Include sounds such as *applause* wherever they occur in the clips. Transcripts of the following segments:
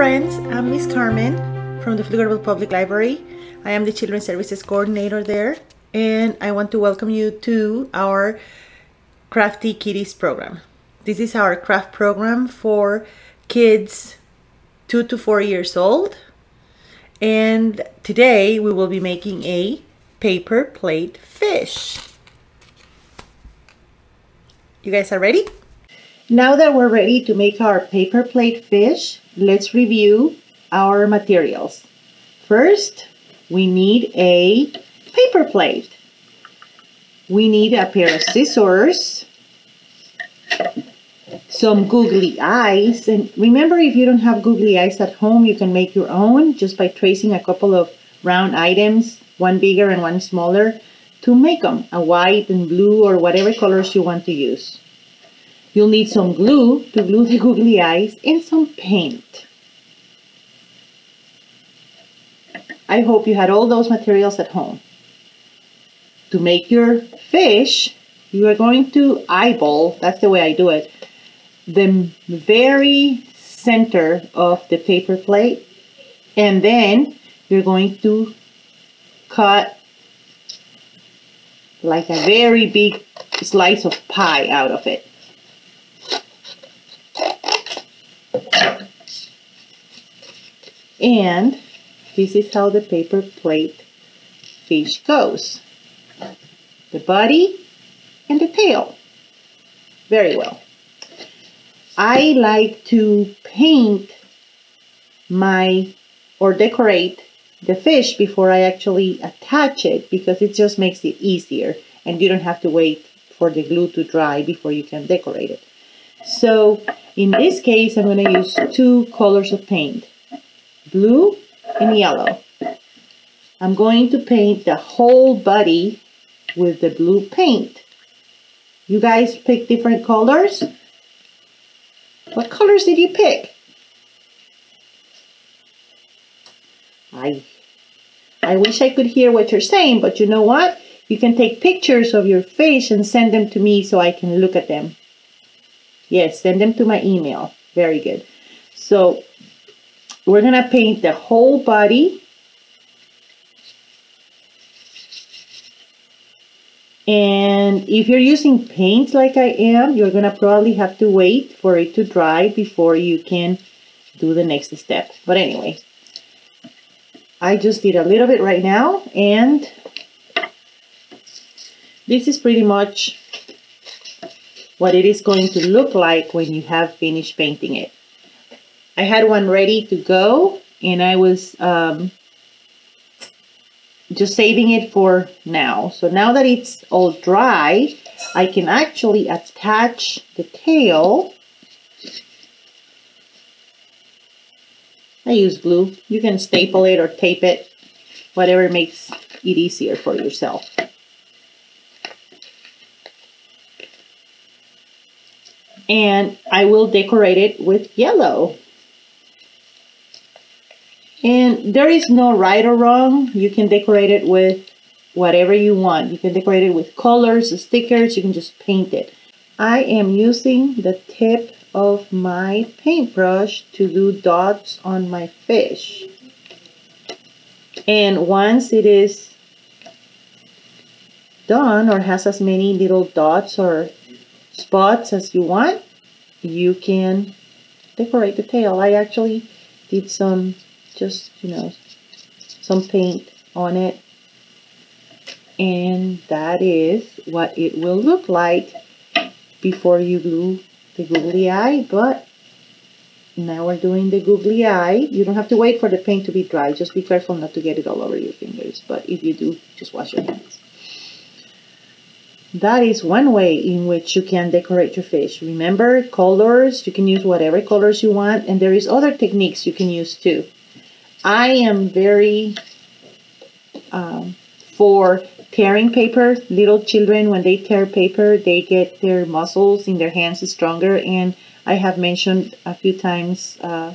friends, I'm Miss Carmen from the Pflugerville Public Library. I am the Children's Services Coordinator there and I want to welcome you to our Crafty Kiddies program. This is our craft program for kids 2 to 4 years old and today we will be making a paper plate fish. You guys are ready? Now that we're ready to make our paper plate fish, let's review our materials. First, we need a paper plate. We need a pair of scissors, some googly eyes, and remember if you don't have googly eyes at home, you can make your own just by tracing a couple of round items, one bigger and one smaller, to make them, a white and blue or whatever colors you want to use. You'll need some glue to glue the *laughs* googly eyes and some paint. I hope you had all those materials at home. To make your fish, you are going to eyeball, that's the way I do it, the very center of the paper plate and then you're going to cut like a very big slice of pie out of it. And this is how the paper plate fish goes. The body and the tail. Very well. I like to paint my or decorate the fish before I actually attach it because it just makes it easier and you don't have to wait for the glue to dry before you can decorate it. So in this case, I'm going to use two colors of paint, blue and yellow. I'm going to paint the whole body with the blue paint. You guys pick different colors. What colors did you pick? I, I wish I could hear what you're saying, but you know what? You can take pictures of your face and send them to me so I can look at them. Yes, send them to my email. Very good. So we're going to paint the whole body. And if you're using paints like I am, you're going to probably have to wait for it to dry before you can do the next step. But anyway, I just did a little bit right now and this is pretty much what it is going to look like when you have finished painting it. I had one ready to go and I was um, just saving it for now. So now that it's all dry, I can actually attach the tail. I use glue. You can staple it or tape it, whatever makes it easier for yourself. and I will decorate it with yellow. And there is no right or wrong. You can decorate it with whatever you want. You can decorate it with colors, stickers, you can just paint it. I am using the tip of my paintbrush to do dots on my fish. And once it is done or has as many little dots or spots as you want, you can decorate the tail. I actually did some, just, you know, some paint on it. And that is what it will look like before you glue the googly eye. But now we're doing the googly eye. You don't have to wait for the paint to be dry. Just be careful not to get it all over your fingers. But if you do, just wash your hands. That is one way in which you can decorate your fish. Remember, colors, you can use whatever colors you want, and there is other techniques you can use too. I am very um, for tearing paper. Little children, when they tear paper, they get their muscles in their hands stronger, and I have mentioned a few times uh,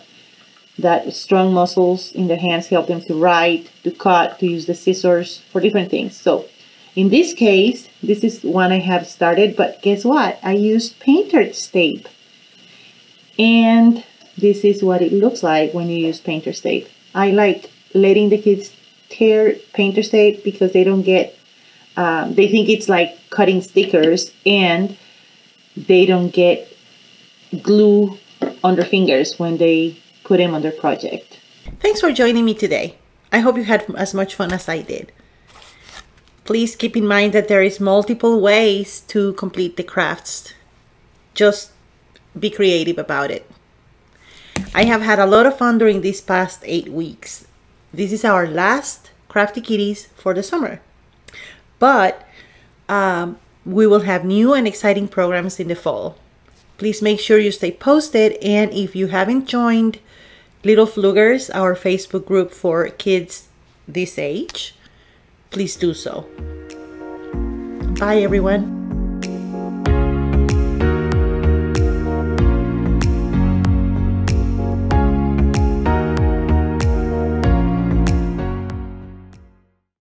that strong muscles in their hands help them to write, to cut, to use the scissors for different things. So in this case, this is one I have started, but guess what? I used painter's tape. And this is what it looks like when you use painter's tape. I like letting the kids tear painter's tape because they don't get, um, they think it's like cutting stickers and they don't get glue on their fingers when they put them on their project. Thanks for joining me today. I hope you had as much fun as I did. Please keep in mind that there is multiple ways to complete the crafts. Just be creative about it. I have had a lot of fun during these past eight weeks. This is our last Crafty Kiddies for the summer. But um, we will have new and exciting programs in the fall. Please make sure you stay posted and if you haven't joined Little Flugers, our Facebook group for kids this age, please do so. Bye everyone.